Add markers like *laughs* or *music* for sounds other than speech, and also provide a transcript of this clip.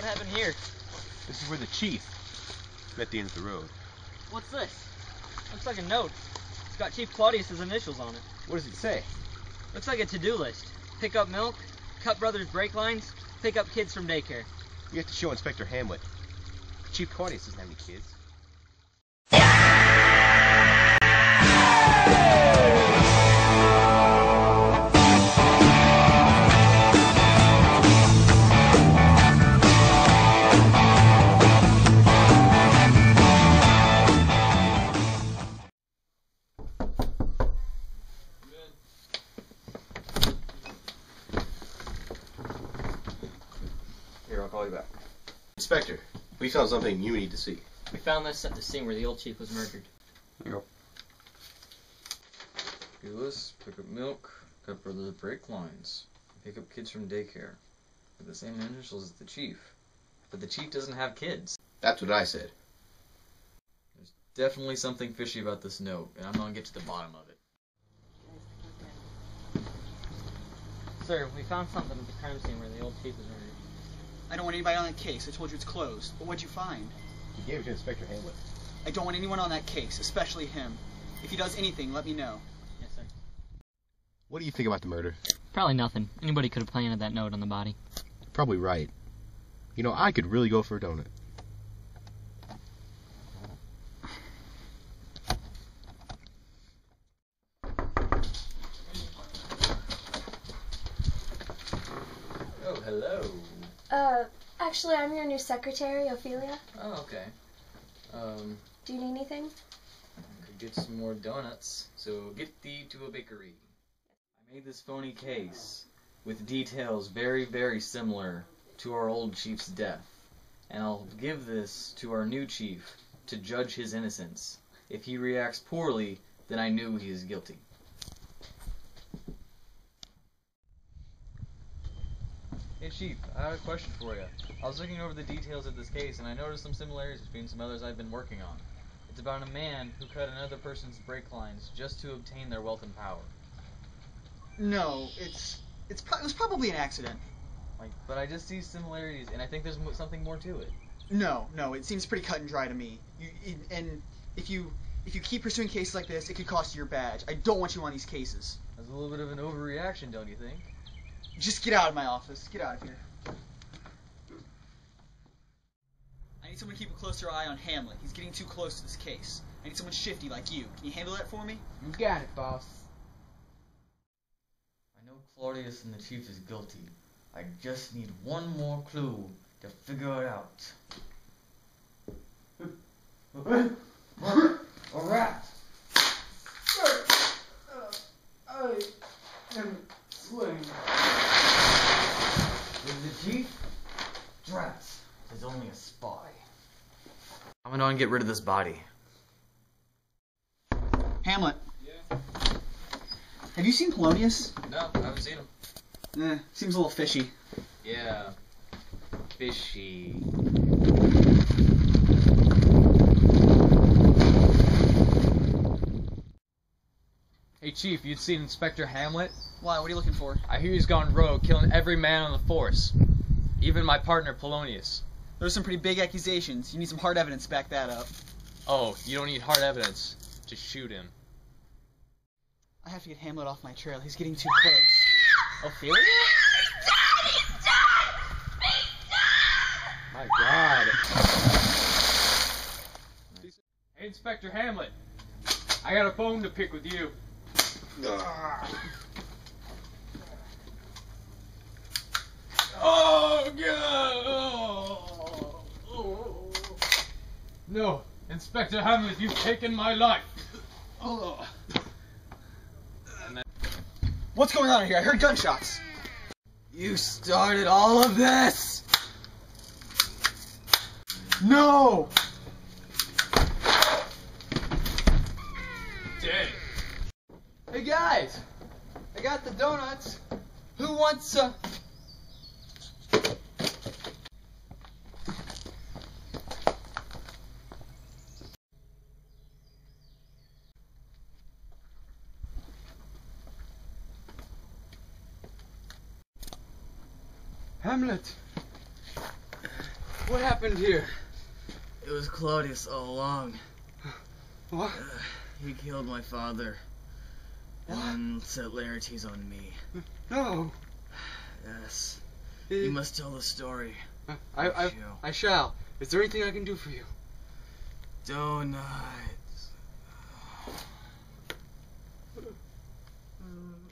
What happened here? This is where the chief met the end of the road. What's this? Looks like a note. It's got Chief Claudius's initials on it. What does it say? Looks like a to-do list. Pick up milk, cut brothers brake lines, pick up kids from daycare. You have to show Inspector Hamlet. Chief Claudius doesn't have any kids. Here, I'll call you back. Inspector, we found something you need to see. We found this at the scene where the old chief was murdered. Here you go. Do this, pick up milk, cut brothers brake lines, pick up kids from daycare. With the same initials as the chief. But the chief doesn't have kids. That's what I said. There's definitely something fishy about this note, and I'm gonna get to the bottom of it. Sir, we found something at the crime scene where the old chief was murdered. I don't want anybody on that case. I told you it's closed. But what'd you find? He gave it to Inspector Hamlet. I don't want anyone on that case, especially him. If he does anything, let me know. Yes, sir. What do you think about the murder? Probably nothing. Anybody could have planted that note on the body. Probably right. You know, I could really go for a donut. Oh, hello. Uh, actually, I'm your new secretary, Ophelia. Oh, okay. Um, Do you need anything? I could get some more donuts, so get thee to a bakery. I made this phony case with details very, very similar to our old chief's death, and I'll give this to our new chief to judge his innocence. If he reacts poorly, then I knew he is guilty. Hey Chief, I have a question for you. I was looking over the details of this case and I noticed some similarities between some others I've been working on. It's about a man who cut another person's brake lines just to obtain their wealth and power. No, it's it's it was probably an accident. Like, but I just see similarities and I think there's something more to it. No, no, it seems pretty cut and dry to me. You it, and if you if you keep pursuing cases like this, it could cost you your badge. I don't want you on these cases. That's a little bit of an overreaction, don't you think? Just get out of my office. Get out of here. I need someone to keep a closer eye on Hamlet. He's getting too close to this case. I need someone shifty like you. Can you handle that for me? You got it, boss. I know Claudius and the chief is guilty. I just need one more clue to figure it out. *laughs* A rat! I am slain. Is the chief? Drat is only a spy. I'm gonna get rid of this body. Hamlet. Yeah. Have you seen Polonius? No, I haven't seen him. Eh, seems a little fishy. Yeah. Fishy. Hey Chief, you'd seen Inspector Hamlet? Why? What are you looking for? I hear he's gone rogue, killing every man on the force. Even my partner Polonius. Those are some pretty big accusations. You need some hard evidence to back that up. Oh, you don't need hard evidence. Just shoot him. I have to get Hamlet off my trail. He's getting too close. Oh, Ophelia? My God. Hey Inspector Hamlet, I got a bone to pick with you. Oh God! Oh. No, Inspector Hamlet, you've taken my life. Oh. What's going on here? I heard gunshots. You started all of this! No! Dead. Hey guys! I got the donuts. Who wants uh Hamlet! What happened here? It was Claudius all along. What? Uh, he killed my father. And set Laertes on me. No! Yes. It... You must tell the story. Uh, I, I, I, I shall. Is there anything I can do for you? Donuts. Mm.